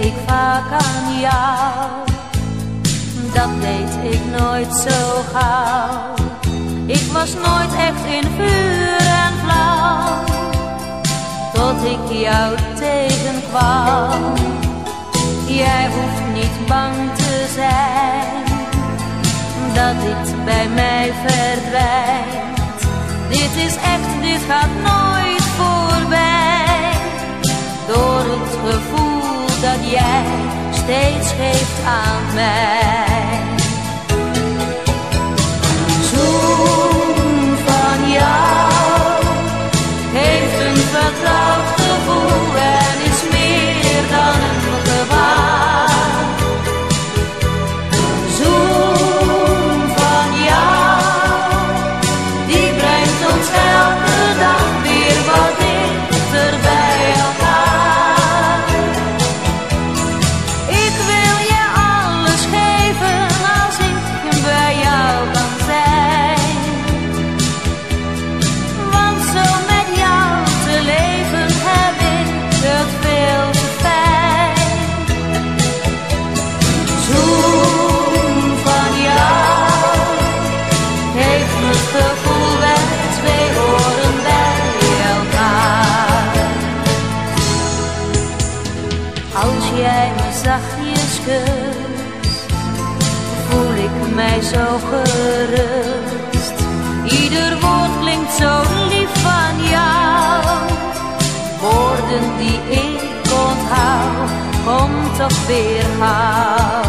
ik vaak aan jou. Dat deed ik nooit zo gauw. Ik was nooit echt in vuur en vlam, Tot ik jou tegenkwam. Jij hoeft niet bang te zijn. Dat dit bij mij verdwijnt. Dit is echt, dit gaat nooit. Steeds geeft aan mij. Jij me zachtjes kust, voel ik mij zo gerust. Ieder woord klinkt zo lief van jou. Woorden die ik onthoud, kom toch weer gauw.